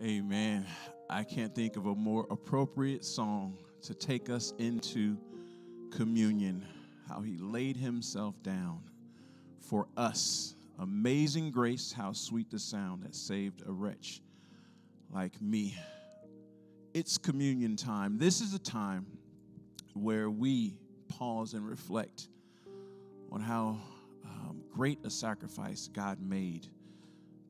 Amen. I can't think of a more appropriate song to take us into communion. How he laid himself down for us. Amazing grace, how sweet the sound that saved a wretch like me. It's communion time. This is a time where we pause and reflect on how um, great a sacrifice God made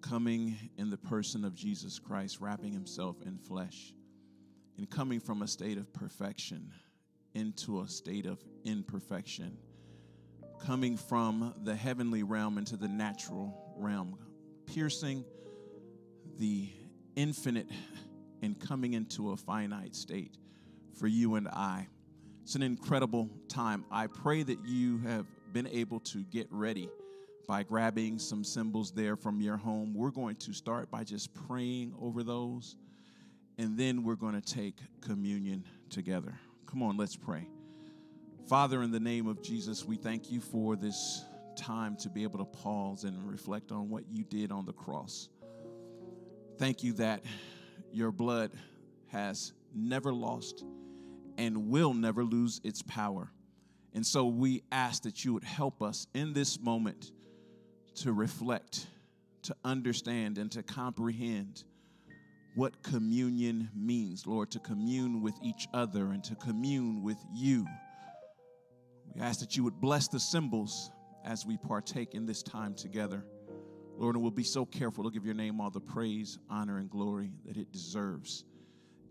coming in the person of Jesus Christ, wrapping himself in flesh, and coming from a state of perfection into a state of imperfection, coming from the heavenly realm into the natural realm, piercing the infinite and coming into a finite state for you and I. It's an incredible time. I pray that you have been able to get ready by grabbing some symbols there from your home. We're going to start by just praying over those, and then we're going to take communion together. Come on, let's pray. Father, in the name of Jesus, we thank you for this time to be able to pause and reflect on what you did on the cross. Thank you that your blood has never lost and will never lose its power. And so we ask that you would help us in this moment to reflect, to understand, and to comprehend what communion means, Lord, to commune with each other and to commune with you. We ask that you would bless the symbols as we partake in this time together. Lord, and we'll be so careful to give your name all the praise, honor, and glory that it deserves.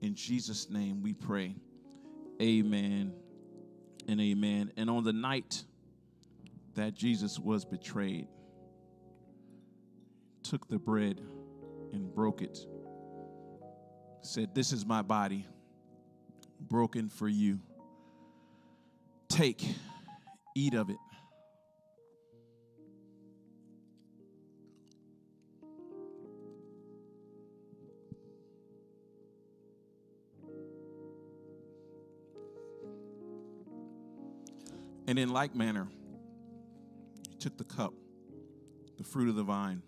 In Jesus' name we pray. Amen and amen. And on the night that Jesus was betrayed, took the bread and broke it, said, This is my body broken for you. Take, eat of it. And in like manner, he took the cup, the fruit of the vine.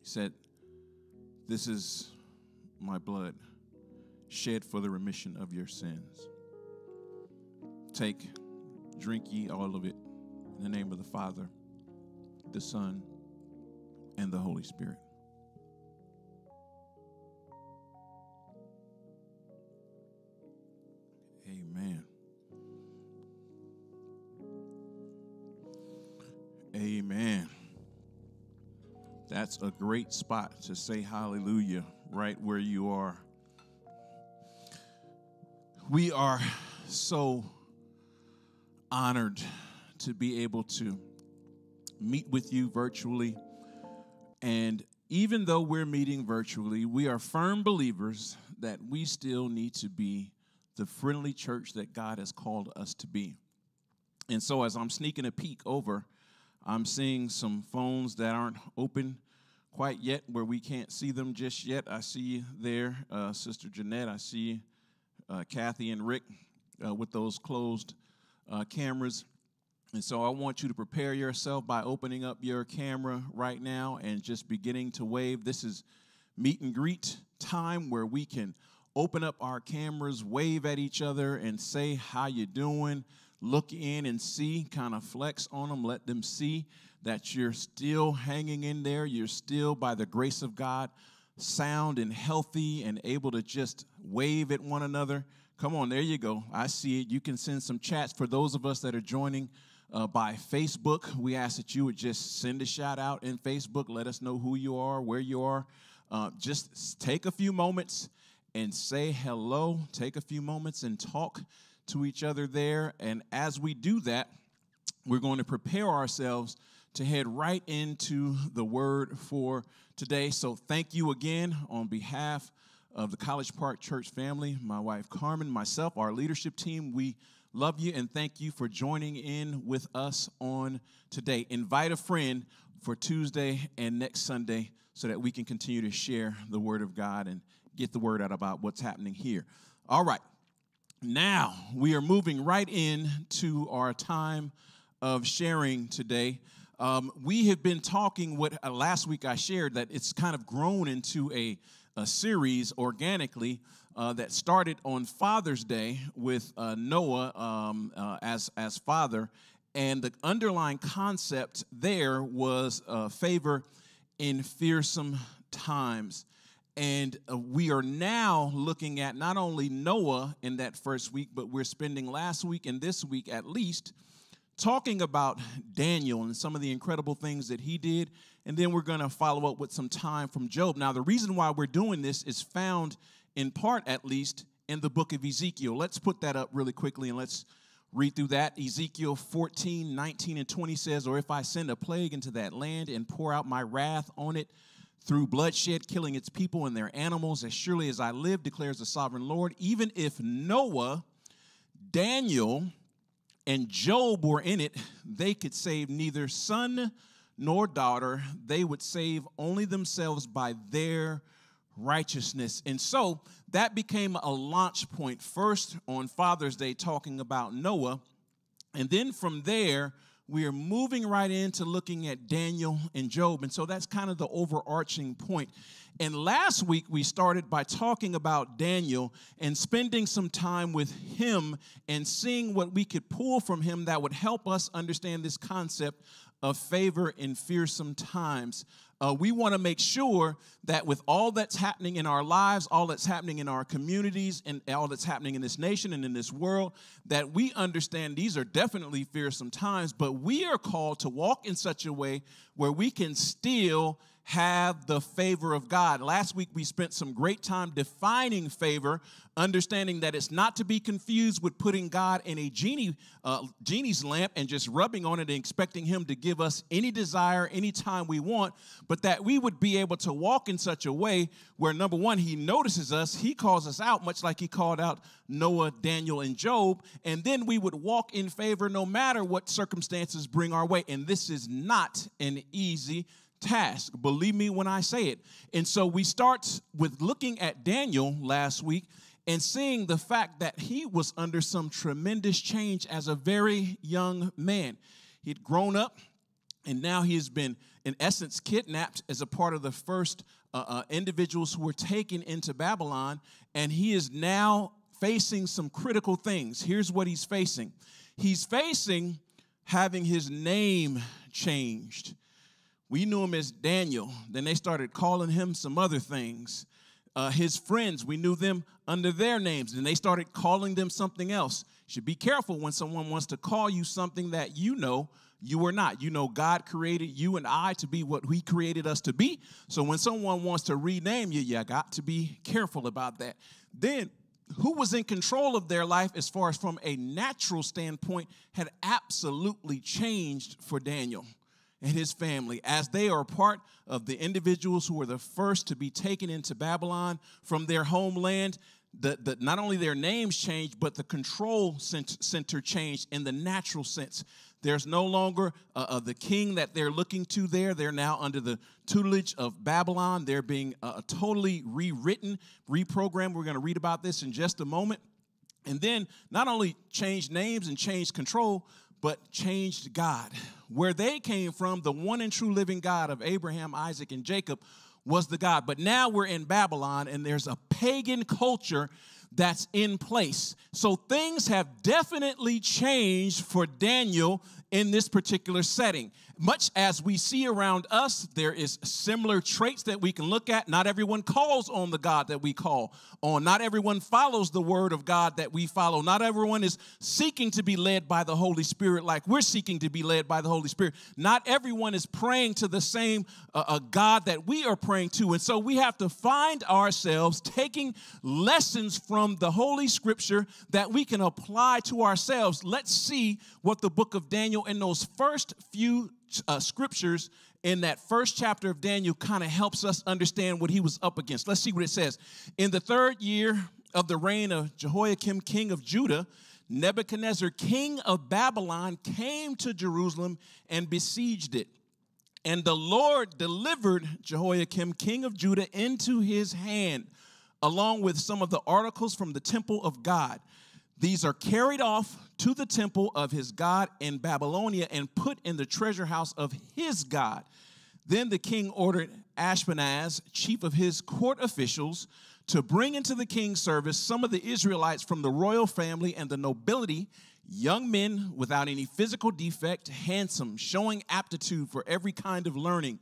He said, This is my blood shed for the remission of your sins. Take, drink ye all of it in the name of the Father, the Son, and the Holy Spirit. That's a great spot to say hallelujah right where you are. We are so honored to be able to meet with you virtually. And even though we're meeting virtually, we are firm believers that we still need to be the friendly church that God has called us to be. And so, as I'm sneaking a peek over, I'm seeing some phones that aren't open quite yet, where we can't see them just yet. I see there, uh, Sister Jeanette. I see uh, Kathy and Rick uh, with those closed uh, cameras. And so I want you to prepare yourself by opening up your camera right now and just beginning to wave. This is meet and greet time where we can open up our cameras, wave at each other, and say how you doing. Look in and see, kind of flex on them, let them see that you're still hanging in there. You're still, by the grace of God, sound and healthy and able to just wave at one another. Come on, there you go. I see it. You can send some chats for those of us that are joining uh, by Facebook. We ask that you would just send a shout out in Facebook. Let us know who you are, where you are. Uh, just take a few moments and say hello. Take a few moments and talk to each other there. And as we do that, we're going to prepare ourselves to head right into the word for today. So, thank you again on behalf of the College Park Church family, my wife Carmen, myself, our leadership team. We love you and thank you for joining in with us on today. Invite a friend for Tuesday and next Sunday so that we can continue to share the word of God and get the word out about what's happening here. All right. Now, we are moving right into our time of sharing today. Um, we have been talking what uh, last week I shared that it's kind of grown into a a series organically uh, that started on Father's Day with uh, Noah um, uh, as, as father. And the underlying concept there was uh, favor in fearsome times. And uh, we are now looking at not only Noah in that first week, but we're spending last week and this week at least talking about Daniel and some of the incredible things that he did. And then we're going to follow up with some time from Job. Now, the reason why we're doing this is found in part, at least, in the book of Ezekiel. Let's put that up really quickly and let's read through that. Ezekiel 14, 19, and 20 says, Or if I send a plague into that land and pour out my wrath on it, through bloodshed, killing its people and their animals, as surely as I live, declares the sovereign Lord. Even if Noah, Daniel, and Job were in it, they could save neither son nor daughter. They would save only themselves by their righteousness. And so that became a launch point first on Father's Day, talking about Noah. And then from there, we are moving right into looking at Daniel and Job. And so that's kind of the overarching point. And last week we started by talking about Daniel and spending some time with him and seeing what we could pull from him that would help us understand this concept of favor in fearsome times. Uh, we want to make sure that with all that's happening in our lives, all that's happening in our communities, and all that's happening in this nation and in this world, that we understand these are definitely fearsome times, but we are called to walk in such a way where we can still have the favor of God. Last week we spent some great time defining favor, understanding that it's not to be confused with putting God in a genie uh, genie's lamp and just rubbing on it and expecting Him to give us any desire anytime we want, but that we would be able to walk in such a way where number one, He notices us, He calls us out, much like He called out Noah, Daniel, and Job, and then we would walk in favor no matter what circumstances bring our way. And this is not an easy task. Believe me when I say it. And so we start with looking at Daniel last week and seeing the fact that he was under some tremendous change as a very young man. He'd grown up and now he has been, in essence, kidnapped as a part of the first uh, uh, individuals who were taken into Babylon. And he is now facing some critical things. Here's what he's facing he's facing having his name changed. We knew him as Daniel. Then they started calling him some other things. Uh, his friends, we knew them under their names. and they started calling them something else. Should be careful when someone wants to call you something that you know you are not. You know, God created you and I to be what He created us to be. So when someone wants to rename you, you got to be careful about that. Then, who was in control of their life as far as from a natural standpoint had absolutely changed for Daniel and his family as they are part of the individuals who were the first to be taken into Babylon from their homeland. The, the, not only their names changed, but the control center changed in the natural sense. There's no longer uh, uh, the king that they're looking to there. They're now under the tutelage of Babylon. They're being uh, totally rewritten, reprogrammed. We're going to read about this in just a moment. And then not only change names and change control, but changed God. Where they came from, the one and true living God of Abraham, Isaac, and Jacob was the God. But now we're in Babylon and there's a pagan culture that's in place. So things have definitely changed for Daniel in this particular setting. Much as we see around us, there is similar traits that we can look at. Not everyone calls on the God that we call on. Not everyone follows the word of God that we follow. Not everyone is seeking to be led by the Holy Spirit like we're seeking to be led by the Holy Spirit. Not everyone is praying to the same uh, uh, God that we are praying to. And so we have to find ourselves taking lessons from the Holy Scripture that we can apply to ourselves. Let's see what the book of Daniel in those first few uh, scriptures in that first chapter of Daniel kind of helps us understand what he was up against. Let's see what it says. In the third year of the reign of Jehoiakim, king of Judah, Nebuchadnezzar, king of Babylon, came to Jerusalem and besieged it. And the Lord delivered Jehoiakim, king of Judah, into his hand, along with some of the articles from the temple of God. These are carried off to the temple of his God in Babylonia and put in the treasure house of his God. Then the king ordered Ashpenaz, chief of his court officials, to bring into the king's service some of the Israelites from the royal family and the nobility, young men without any physical defect, handsome, showing aptitude for every kind of learning,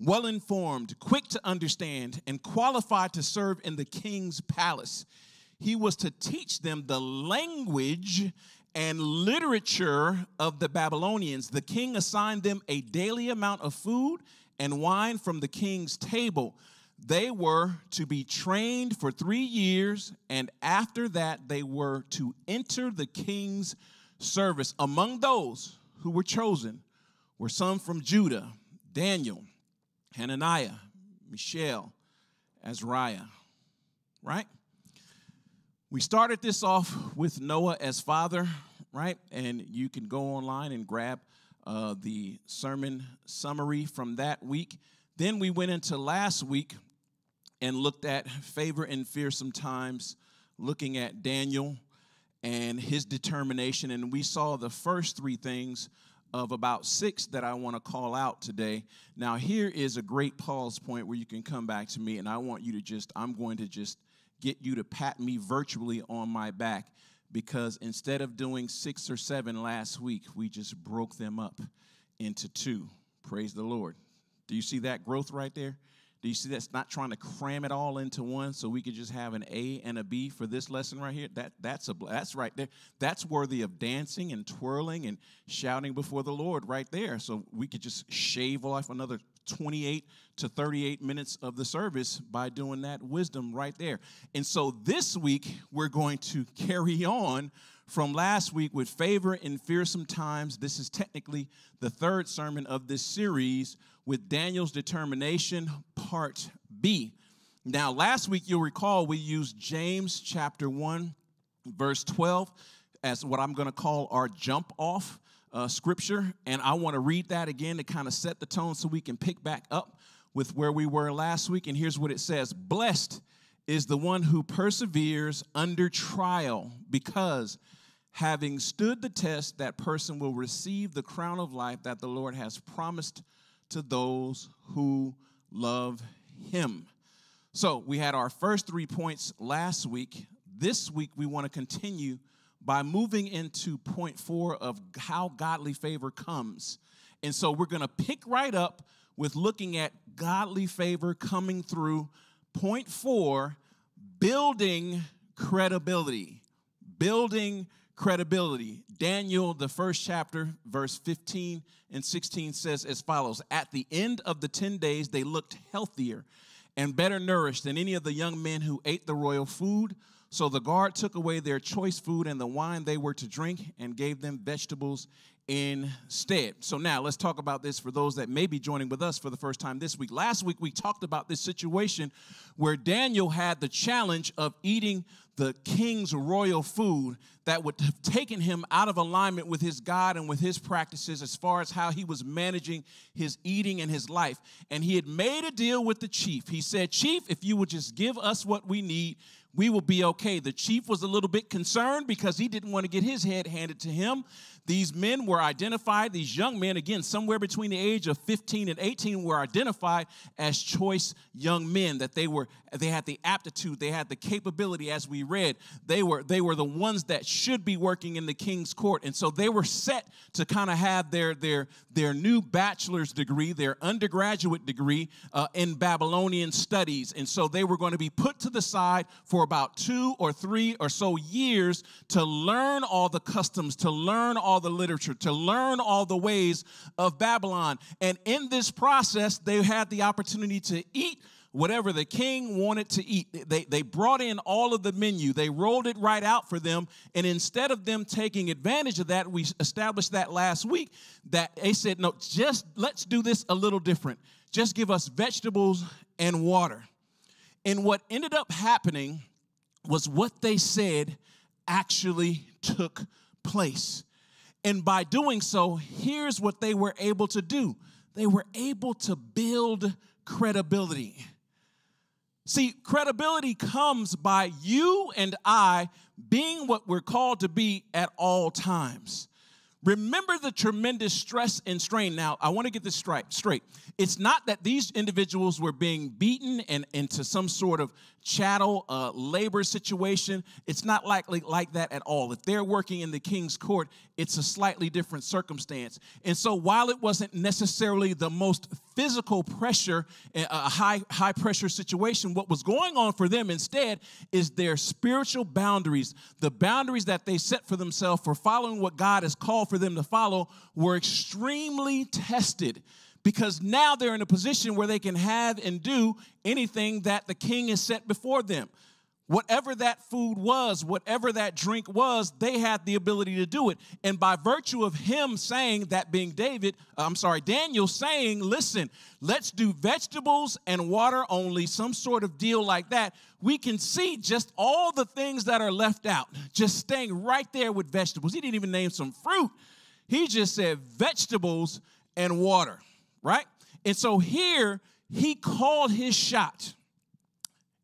well informed, quick to understand, and qualified to serve in the king's palace. He was to teach them the language and literature of the Babylonians. The king assigned them a daily amount of food and wine from the king's table. They were to be trained for three years, and after that, they were to enter the king's service. Among those who were chosen were some from Judah Daniel, Hananiah, Mishael, Azariah, right? We started this off with Noah as father, right? And you can go online and grab uh, the sermon summary from that week. Then we went into last week and looked at favor and fearsome times, looking at Daniel and his determination. And we saw the first three things of about six that I want to call out today. Now, here is a great pause point where you can come back to me, and I want you to just, I'm going to just get you to pat me virtually on my back because instead of doing six or seven last week, we just broke them up into two. Praise the Lord. Do you see that growth right there? Do you see that's not trying to cram it all into one so we could just have an A and a B for this lesson right here? That that's a that's right there. That's worthy of dancing and twirling and shouting before the Lord right there. So we could just shave off another 28 to 38 minutes of the service by doing that wisdom right there. And so this week we're going to carry on from last week with favor in fearsome times. This is technically the third sermon of this series with Daniel's determination, part B. Now, last week you'll recall we used James chapter 1, verse 12 as what I'm going to call our jump off uh, scripture. And I want to read that again to kind of set the tone so we can pick back up with where we were last week. And here's what it says Blessed is the one who perseveres under trial, because having stood the test, that person will receive the crown of life that the Lord has promised to those who love him. So we had our first three points last week. This week, we want to continue by moving into point four of how godly favor comes. And so we're going to pick right up with looking at godly favor coming through point four building credibility. Building credibility. Daniel, the first chapter, verse 15 and 16 says as follows At the end of the 10 days, they looked healthier and better nourished than any of the young men who ate the royal food. So the guard took away their choice food and the wine they were to drink and gave them vegetables instead. So now let's talk about this for those that may be joining with us for the first time this week. Last week we talked about this situation where Daniel had the challenge of eating the king's royal food that would have taken him out of alignment with his God and with his practices as far as how he was managing his eating and his life. And he had made a deal with the chief. He said, Chief, if you would just give us what we need, we will be okay. The chief was a little bit concerned because he didn't want to get his head handed to him. These men were identified, these young men, again, somewhere between the age of 15 and 18, were identified as choice young men, that they were they had the aptitude, they had the capability, as we read. They were they were the ones that should be working in the king's court. And so they were set to kind of have their their their new bachelor's degree, their undergraduate degree uh, in Babylonian studies. And so they were going to be put to the side for about two or three or so years to learn all the customs, to learn all all the literature, to learn all the ways of Babylon. And in this process, they had the opportunity to eat whatever the king wanted to eat. They, they brought in all of the menu, they rolled it right out for them. And instead of them taking advantage of that, we established that last week, that they said, no, just let's do this a little different. Just give us vegetables and water. And what ended up happening was what they said actually took place. And by doing so, here's what they were able to do they were able to build credibility. See, credibility comes by you and I being what we're called to be at all times. Remember the tremendous stress and strain. Now, I want to get this straight. It's not that these individuals were being beaten and into some sort of chattel uh, labor situation. It's not likely like that at all. If they're working in the king's court, it's a slightly different circumstance. And so, while it wasn't necessarily the most physical pressure, a high high pressure situation, what was going on for them instead is their spiritual boundaries, the boundaries that they set for themselves for following what God has called for them to follow, were extremely tested because now they're in a position where they can have and do anything that the king has set before them. Whatever that food was, whatever that drink was, they had the ability to do it. And by virtue of him saying, that being David, uh, I'm sorry, Daniel saying, listen, let's do vegetables and water only, some sort of deal like that, we can see just all the things that are left out, just staying right there with vegetables. He didn't even name some fruit, he just said vegetables and water right? And so here he called his shot.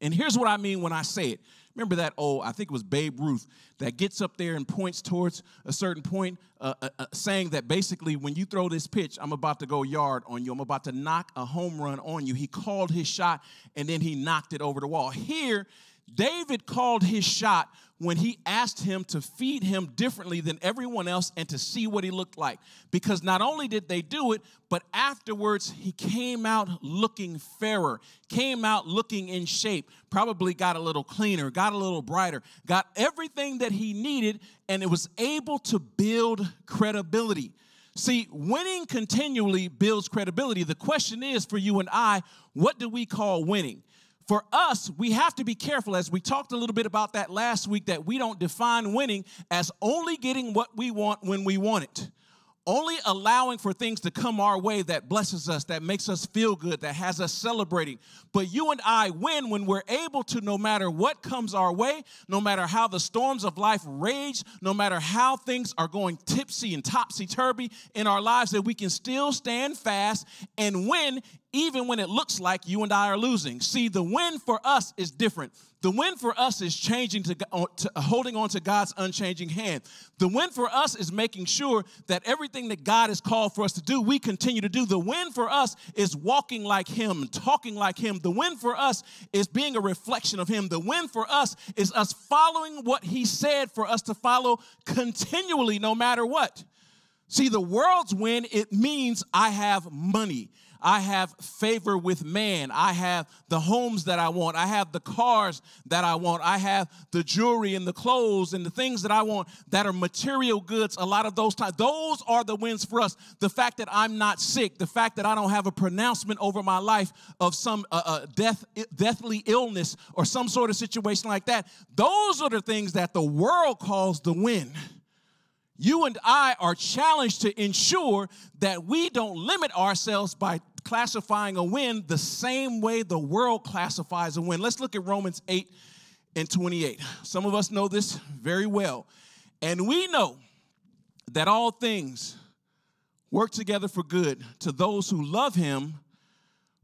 And here's what I mean when I say it. Remember that old, I think it was Babe Ruth, that gets up there and points towards a certain point, uh, uh, uh, saying that basically when you throw this pitch, I'm about to go yard on you. I'm about to knock a home run on you. He called his shot and then he knocked it over the wall. Here, David called his shot when he asked him to feed him differently than everyone else and to see what he looked like. Because not only did they do it, but afterwards he came out looking fairer, came out looking in shape, probably got a little cleaner, got a little brighter, got everything that he needed, and it was able to build credibility. See, winning continually builds credibility. The question is for you and I, what do we call winning? For us, we have to be careful, as we talked a little bit about that last week, that we don't define winning as only getting what we want when we want it only allowing for things to come our way that blesses us, that makes us feel good, that has us celebrating. But you and I win when we're able to, no matter what comes our way, no matter how the storms of life rage, no matter how things are going tipsy and topsy turvy in our lives, that we can still stand fast and win even when it looks like you and I are losing. See, the win for us is different. The win for us is changing to, to, uh, holding on to God's unchanging hand. The win for us is making sure that everything that God has called for us to do, we continue to do. The win for us is walking like Him, talking like Him. The win for us is being a reflection of Him. The win for us is us following what He said for us to follow continually, no matter what. See, the world's win, it means I have money. I have favor with man. I have the homes that I want. I have the cars that I want. I have the jewelry and the clothes and the things that I want that are material goods. A lot of those times, those are the wins for us. The fact that I'm not sick, the fact that I don't have a pronouncement over my life of some uh, uh, death, deathly illness or some sort of situation like that. Those are the things that the world calls the win you and I are challenged to ensure that we don't limit ourselves by classifying a win the same way the world classifies a win. Let's look at Romans 8 and 28. Some of us know this very well. And we know that all things work together for good to those who love him,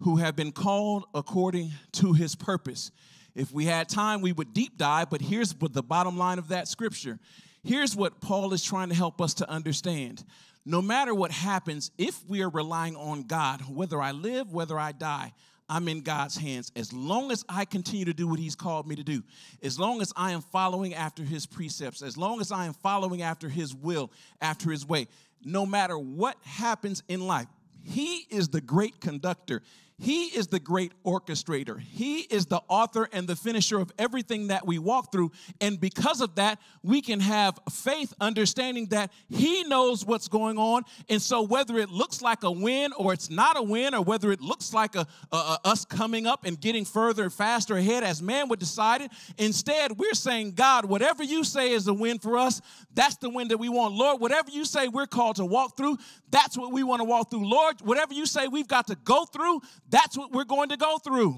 who have been called according to his purpose. If we had time, we would deep dive, but here's what the bottom line of that scripture. Here's what Paul is trying to help us to understand no matter what happens, if we are relying on God, whether I live, whether I die, I'm in God's hands. As long as I continue to do what He's called me to do, as long as I am following after His precepts, as long as I am following after His will, after His way, no matter what happens in life, He is the great conductor. He is the great orchestrator. He is the author and the finisher of everything that we walk through. And because of that, we can have faith, understanding that He knows what's going on. And so, whether it looks like a win or it's not a win, or whether it looks like a, a, a us coming up and getting further and faster ahead as man would decide it, instead, we're saying, God, whatever you say is a win for us, that's the win that we want. Lord, whatever you say we're called to walk through, that's what we want to walk through. Lord, whatever you say we've got to go through, that's what we're going to go through.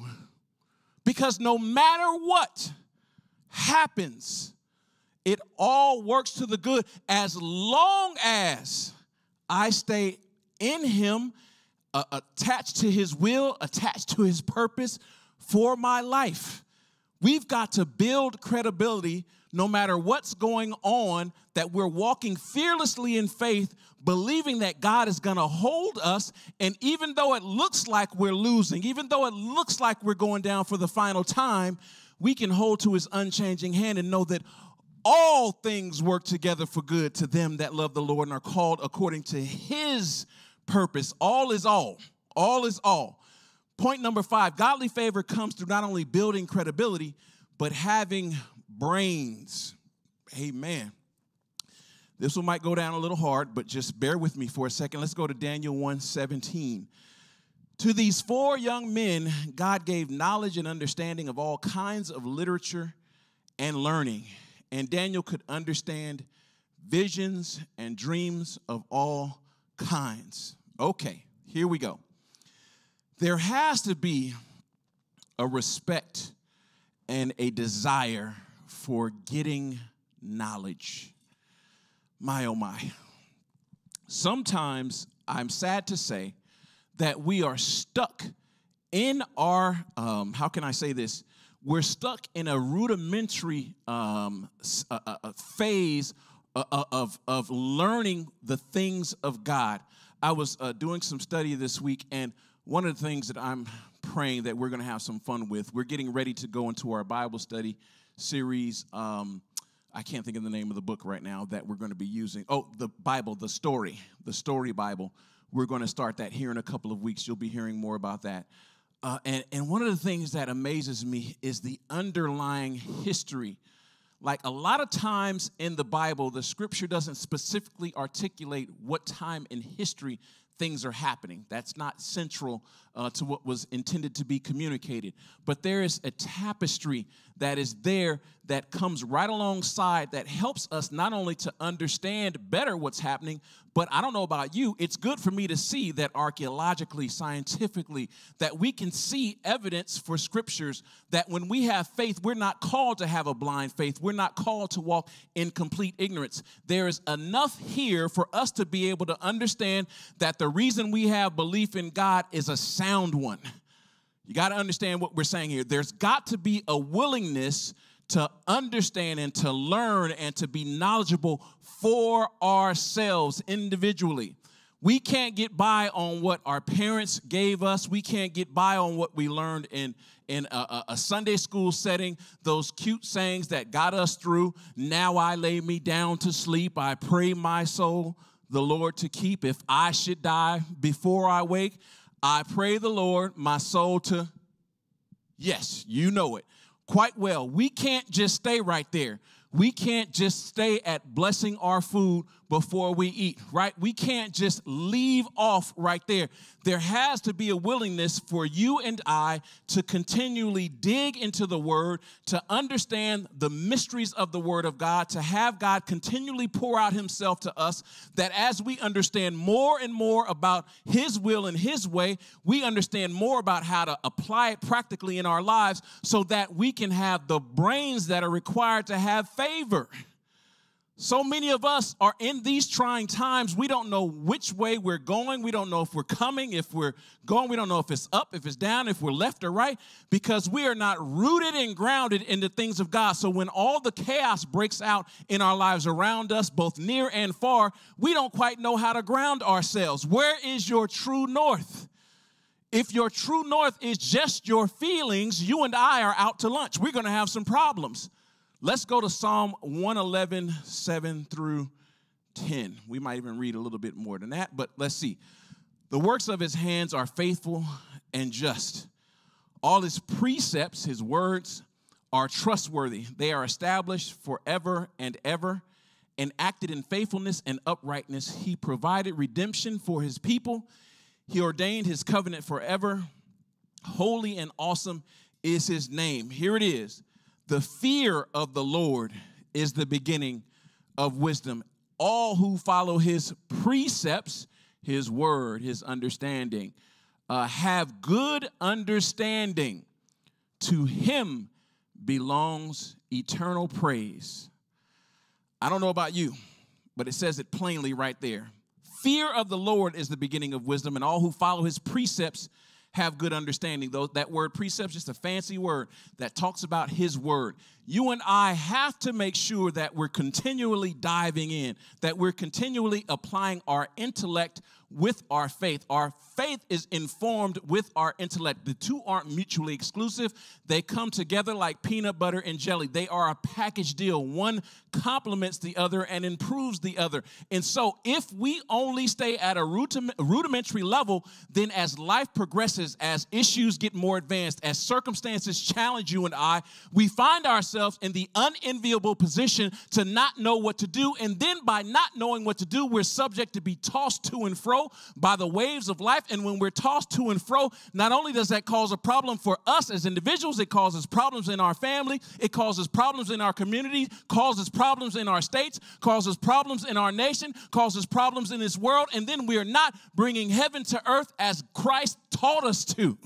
Because no matter what happens, it all works to the good as long as I stay in Him, uh, attached to His will, attached to His purpose for my life. We've got to build credibility no matter what's going on, that we're walking fearlessly in faith, believing that God is going to hold us. And even though it looks like we're losing, even though it looks like we're going down for the final time, we can hold to his unchanging hand and know that all things work together for good to them that love the Lord and are called according to his purpose. All is all. All is all. Point number five godly favor comes through not only building credibility, but having brains. Amen. This one might go down a little hard, but just bear with me for a second. Let's go to Daniel 1 17. To these four young men, God gave knowledge and understanding of all kinds of literature and learning. And Daniel could understand visions and dreams of all kinds. Okay, here we go. There has to be a respect and a desire for getting knowledge. My oh my. Sometimes I'm sad to say that we are stuck in our, um, how can I say this? We're stuck in a rudimentary um, a, a phase of, of learning the things of God. I was uh, doing some study this week, and one of the things that I'm praying that we're going to have some fun with, we're getting ready to go into our Bible study series. Um, I can't think of the name of the book right now that we're going to be using. Oh, the Bible, the story, the story Bible. We're going to start that here in a couple of weeks. You'll be hearing more about that. Uh, and, and one of the things that amazes me is the underlying history. Like a lot of times in the Bible, the scripture doesn't specifically articulate what time in history things are happening. That's not central uh, to what was intended to be communicated. But there is a tapestry that is there that comes right alongside that helps us not only to understand better what's happening, but I don't know about you, it's good for me to see that archaeologically, scientifically, that we can see evidence for scriptures that when we have faith, we're not called to have a blind faith. We're not called to walk in complete ignorance. There is enough here for us to be able to understand that the reason we have belief in God is a sound one. You got to understand what we're saying here. There's got to be a willingness to understand and to learn and to be knowledgeable for ourselves individually. We can't get by on what our parents gave us. We can't get by on what we learned in, in a, a, Sunday school setting, those cute sayings that got us through. Now I lay me down to sleep. I pray my soul the Lord to keep. If I should die before I wake, I pray the Lord my soul to. Yes, you know it quite well. We can't just stay right there. We can't just stay at blessing our food before we eat, right? We can't just leave off right there. There has to be a willingness for you and I to continually dig into the Word, to understand the mysteries of the Word of God, to have God continually pour out Himself to us, that as we understand more and more about His will and His way, we understand more about how to apply it practically in our lives so that we can have the brains that are required to have favor. So many of us are in these trying times. We don't know which way we're going. We don't know if we're coming, if we're going. We don't know if it's up, if it's down, if we're left or right, because we are not rooted and grounded in the things of God. So when all the chaos breaks out in our lives around us, both near and far, we don't quite know how to ground ourselves. Where is your true north? If your true north is just your feelings, you and I are out to lunch. We're going to have some problems. Let's go to Psalm 111, 7 through 10. We might even read a little bit more than that, but let's see. The works of his hands are faithful and just. All his precepts, his words, are trustworthy. They are established forever and ever and acted in faithfulness and uprightness. He provided redemption for his people. He ordained his covenant forever. Holy and awesome is his name. Here it is the fear of the Lord is the beginning of wisdom. All who follow his precepts, his word, his understanding, uh, have good understanding. To him belongs eternal praise. I don't know about you, but it says it plainly right there. Fear of the Lord is the beginning of wisdom, and all who follow his precepts have good understanding. Though that word precept is just a fancy word that talks about his word. You and I have to make sure that we're continually diving in, that we're continually applying our intellect with our faith. Our faith is informed with our intellect. The two aren't mutually exclusive, they come together like peanut butter and jelly. They are a package deal. One complements the other and improves the other. And so, if we only stay at a rudimentary level, then as life progresses, as issues get more advanced, as circumstances challenge you and I, we find ourselves in the unenviable position to not know what to do. And then, by not knowing what to do, we're subject to be tossed to and fro by the waves of life. And when we're tossed to and fro, not only does that cause a problem for us as individuals, it causes problems in our family, it causes problems in our community, causes problems in our states, causes problems in our nation, causes problems in this world. And then we are not bringing heaven to earth as Christ taught us to.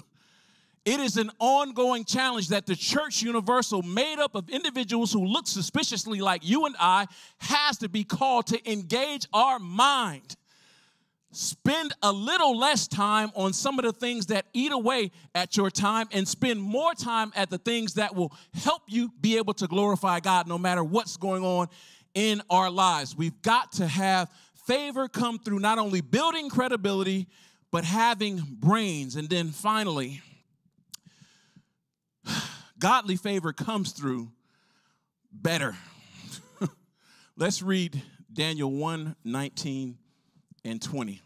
It is an ongoing challenge that the church universal, made up of individuals who look suspiciously like you and I, has to be called to engage our mind Spend a little less time on some of the things that eat away at your time and spend more time at the things that will help you be able to glorify God no matter what's going on in our lives. We've got to have favor come through not only building credibility, but having brains. And then finally, godly favor comes through better. Let's read Daniel 1 19 and 20.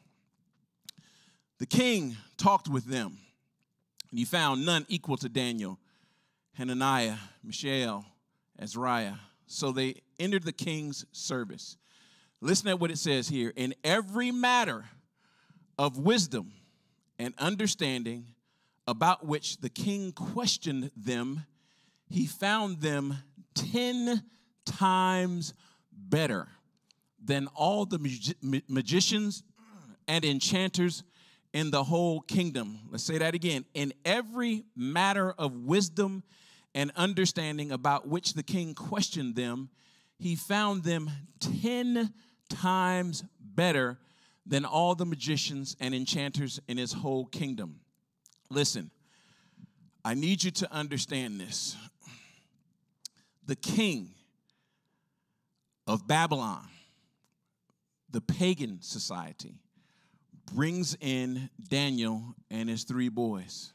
The king talked with them, and he found none equal to Daniel, Hananiah, Mishael, Azariah. So they entered the king's service. Listen at what it says here. In every matter of wisdom and understanding about which the king questioned them, he found them 10 times better than all the magicians and enchanters in the whole kingdom. Let's say that again. In every matter of wisdom and understanding about which the king questioned them, he found them 10 times better than all the magicians and enchanters in his whole kingdom. Listen, I need you to understand this. The king of Babylon, the pagan society, brings in Daniel and his three boys,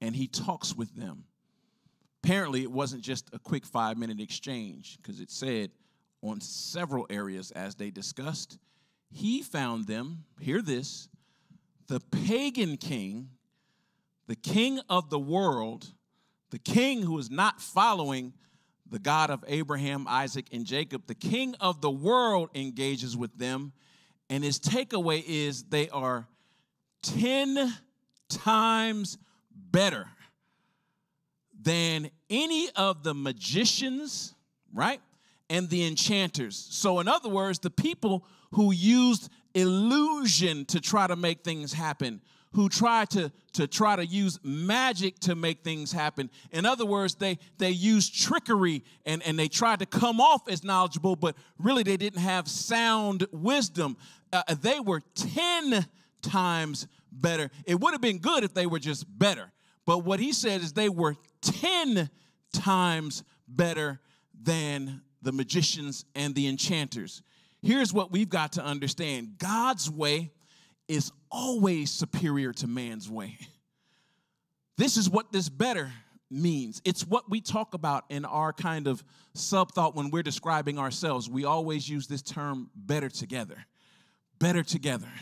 and he talks with them. Apparently, it wasn't just a quick five minute exchange, because it said on several areas as they discussed, he found them, hear this, the pagan king, the king of the world, the king who is not following the God of Abraham, Isaac, and Jacob, the king of the world engages with them and his takeaway is they are 10 times better than any of the magicians, right? And the enchanters. So, in other words, the people who used illusion to try to make things happen, who try to, to try to use magic to make things happen. In other words, they, they used trickery and, and they tried to come off as knowledgeable, but really they didn't have sound wisdom uh, they were 10 times better. It would have been good if they were just better. But what he said is they were 10 times better than the magicians and the enchanters. Here's what we've got to understand God's way is always superior to man's way. This is what this better means. It's what we talk about in our kind of sub thought when we're describing ourselves. We always use this term better together better together.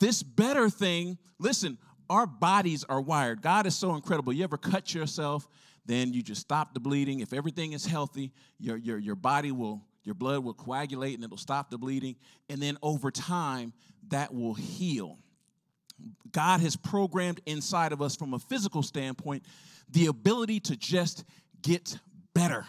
This better thing, listen, our bodies are wired. God is so incredible. You ever cut yourself, then you just stop the bleeding. If everything is healthy, your, your, your body will, your blood will coagulate and it'll stop the bleeding. And then over time, that will heal. God has programmed inside of us from a physical standpoint the ability to just get better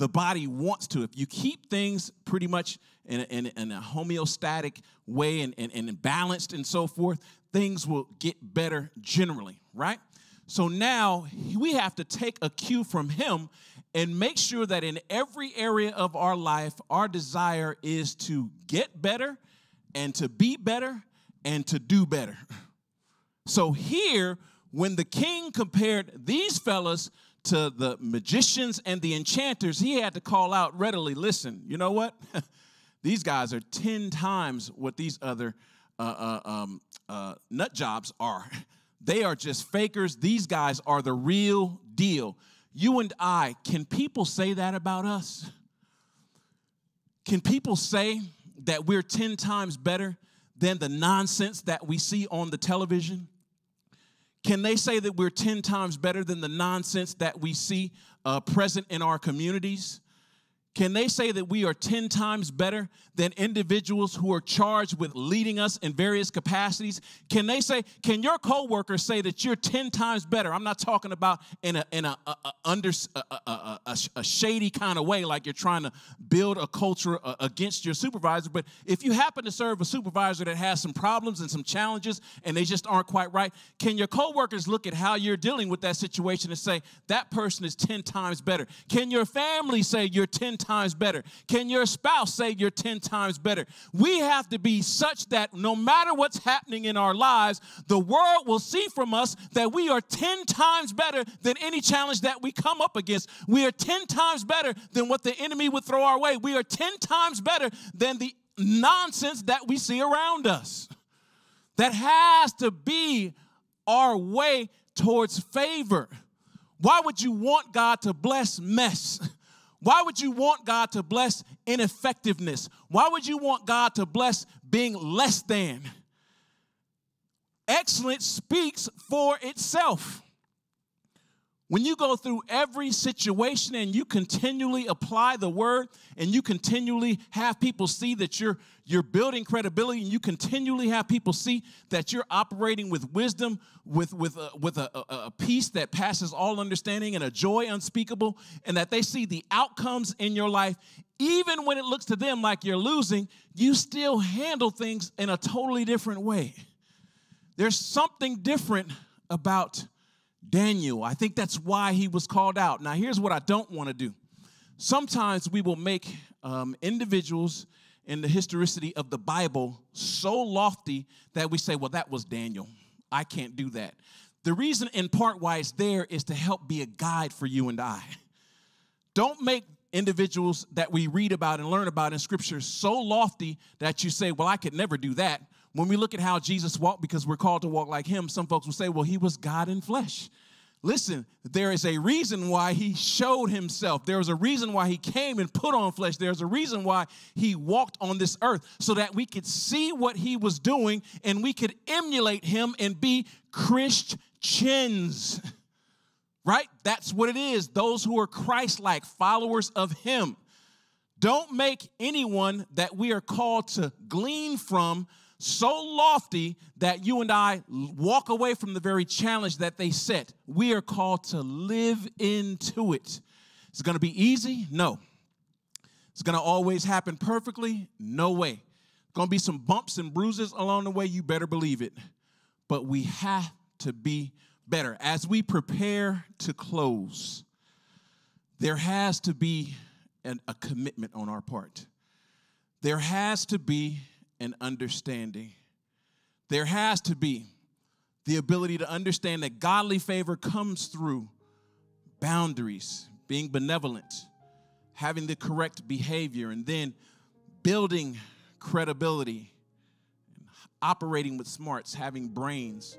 the body wants to. If you keep things pretty much in a, in in a homeostatic way and, and, and balanced and so forth, things will get better generally, right? So now we have to take a cue from him and make sure that in every area of our life, our desire is to get better and to be better and to do better. So here, when the king compared these fellas to the magicians and the enchanters, he had to call out readily listen, you know what? these guys are 10 times what these other uh, uh, um, uh, nut jobs are. They are just fakers. These guys are the real deal. You and I, can people say that about us? Can people say that we're 10 times better than the nonsense that we see on the television? Can they say that we're 10 times better than the nonsense that we see uh, present in our communities? Can they say that we are 10 times better than individuals who are charged with leading us in various capacities? Can they say, can your coworker say that you're 10 times better? I'm not talking about in a, in a, a, a under, a, a, shady kind of way, like you're trying to build a culture uh, against your supervisor. But if you happen to serve a supervisor that has some problems and some challenges and they just aren't quite right, can your coworkers look at how you're dealing with that situation and say, that person is 10 times better? Can your family say you're 10 times better? Can your spouse say you're 10 times better? We have to be such that no matter what's happening in our lives, the world will see from us that we are 10 times better than any challenge that we come up against. We are 10 times better than what the enemy would throw our way. We are 10 times better than the nonsense that we see around us. That has to be our way towards favor. Why would you want God to bless mess? Why would you want God to bless ineffectiveness? Why would you want God to bless being less than? Excellence speaks for itself. When you go through every situation and you continually apply the word and you continually have people see that you're you're building credibility and you continually have people see that you're operating with wisdom with with a, with a, a, a peace that passes all understanding and a joy unspeakable and that they see the outcomes in your life even when it looks to them like you're losing you still handle things in a totally different way. There's something different about Daniel. I think that's why he was called out. Now, here's what I don't want to do. Sometimes we will make um, individuals in the historicity of the Bible so lofty that we say, well, that was Daniel. I can't do that. The reason, in part, why it's there is to help be a guide for you and I. Don't make individuals that we read about and learn about in Scripture so lofty that you say, well, I could never do that. When we look at how Jesus walked, because we're called to walk like him, some folks will say, well, he was God in flesh. Listen, there is a reason why he showed himself. There was a reason why he came and put on flesh. There's a reason why he walked on this earth so that we could see what he was doing and we could emulate him and be Christians. Right? That's what it is. Those who are Christ like, followers of him. Don't make anyone that we are called to glean from so lofty that you and I walk away from the very challenge that they set. We are called to live into it. It's going to be easy? No. It's going to always happen perfectly? No way. Going to be some bumps and bruises along the way, you better believe it. But we have to be better. As we prepare to close, there has to be an, a commitment on our part. There has to be and understanding. There has to be the ability to understand that godly favor comes through boundaries, being benevolent, having the correct behavior, and then building credibility, operating with smarts, having brains.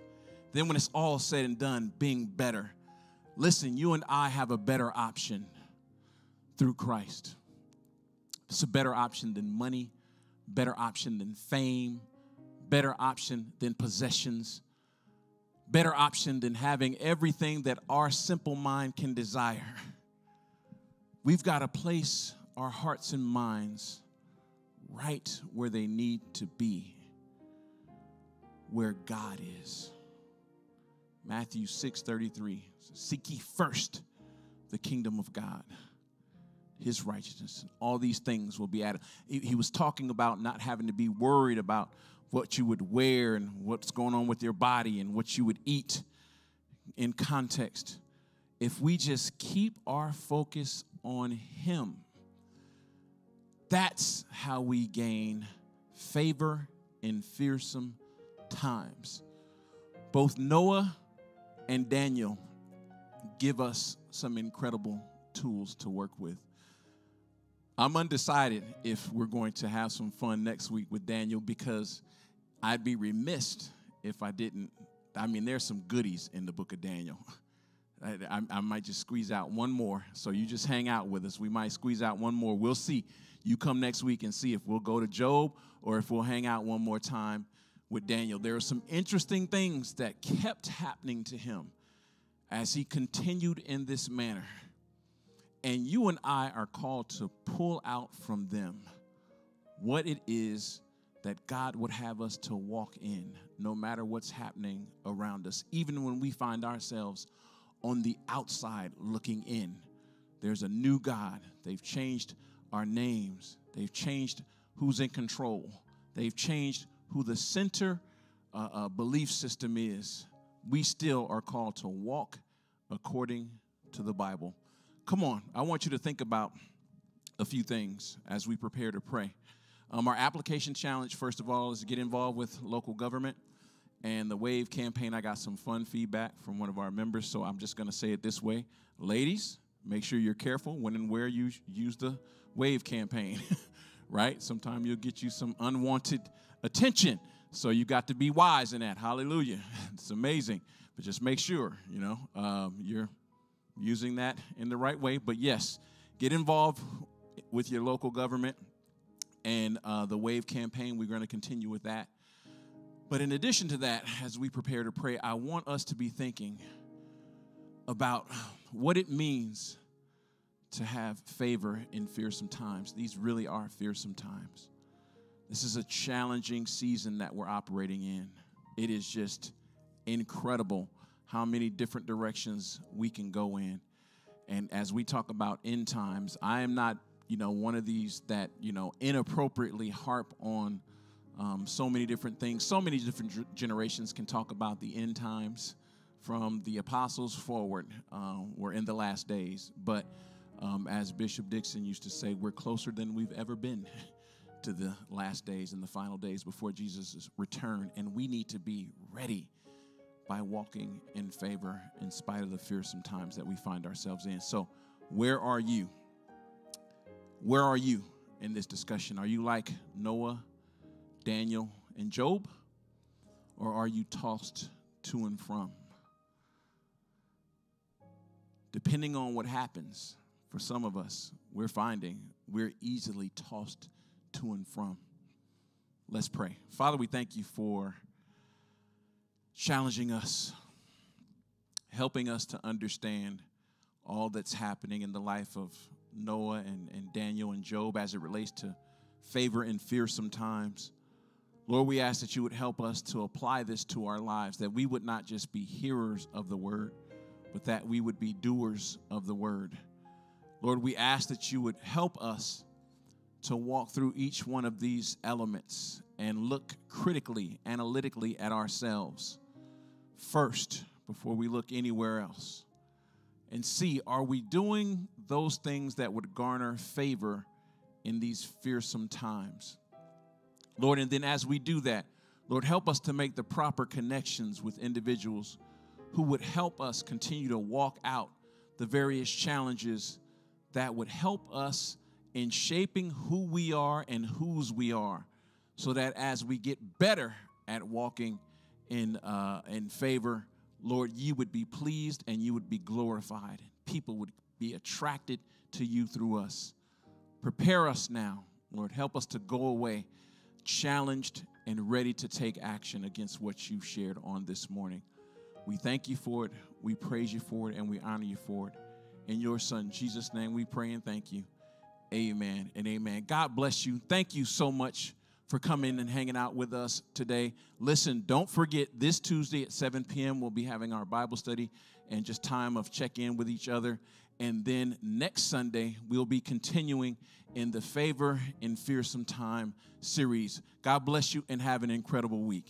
Then, when it's all said and done, being better. Listen, you and I have a better option through Christ. It's a better option than money better option than fame, better option than possessions, better option than having everything that our simple mind can desire. We've got to place our hearts and minds right where they need to be, where God is. Matthew 6 33. Seek ye first the kingdom of God his righteousness. All these things will be added. He, was talking about not having to be worried about what you would wear and what's going on with your body and what you would eat in context. If we just keep our focus on him, that's how we gain favor in fearsome times. Both Noah and Daniel give us some incredible tools to work with. I'm undecided if we're going to have some fun next week with Daniel because I'd be remiss if I didn't. I mean, there's some goodies in the book of Daniel. I, I, I, might just squeeze out one more. So you just hang out with us. We might squeeze out one more. We'll see. You come next week and see if we'll go to Job or if we'll hang out one more time with Daniel. There are some interesting things that kept happening to him as he continued in this manner. And you and I are called to pull out from them what it is that God would have us to walk in, no matter what's happening around us, even when we find ourselves on the outside looking in. There's a new God. They've changed our names, they've changed who's in control, they've changed who the center uh, uh, belief system is. We still are called to walk according to the Bible. Come on, I want you to think about a few things as we prepare to pray. Um, our application challenge, first of all, is to get involved with local government. And the WAVE campaign, I got some fun feedback from one of our members, so I'm just going to say it this way. Ladies, make sure you're careful when and where you use the WAVE campaign, right? Sometimes you'll get you some unwanted attention. So you got to be wise in that. Hallelujah. It's amazing. But just make sure, you know, um, you're using that in the right way. But yes, get involved with your local government and uh, the WAVE campaign. We're going to continue with that. But in addition to that, as we prepare to pray, I want us to be thinking about what it means to have favor in fearsome times. These really are fearsome times. This is a challenging season that we're operating in. It is just incredible how many different directions we can go in. And as we talk about end times, I am not, you know, one of these that, you know, inappropriately harp on um, so many different things. So many different generations can talk about the end times from the apostles forward. Um, we're in the last days. But um, as Bishop Dixon used to say, we're closer than we've ever been to the last days and the final days before Jesus' return. And we need to be ready by walking in favor in spite of the fearsome times that we find ourselves in. So, where are you? Where are you in this discussion? Are you like Noah Daniel, and Job? Or are you tossed to and from? Depending on what happens, for some of us, we're finding we're easily tossed to and from. Let's pray. Father, we thank you for challenging us, helping us to understand all that's happening in the life of Noah and, and Daniel and Job as it relates to favor and fearsome times. Lord, we ask that you would help us to apply this to our lives, that we would not just be hearers of the word, but that we would be doers of the word. Lord, we ask that you would help us to walk through each one of these elements and look critically, analytically at ourselves first before we look anywhere else and see are we doing those things that would garner favor in these fearsome times? Lord, and then as we do that, Lord, help us to make the proper connections with individuals who would help us continue to walk out the various challenges that would help us in shaping who we are and whose we are, so that as we get better at walking in, uh, in favor, Lord, you would be pleased and you would be glorified. People would be attracted to you through us. Prepare us now, Lord. Help us to go away challenged and ready to take action against what you shared on this morning. We thank you for it. We praise you for it and we honor you for it. In your son, Jesus' name, we pray and thank you. Amen and amen. God bless you. Thank you so much for coming and hanging out with us today. Listen, don't forget this Tuesday at 7 p.m. we'll be having our Bible study and just time of check in with each other. And then next Sunday, we'll be continuing in the Favor in Fearsome Time series. God bless you and have an incredible week.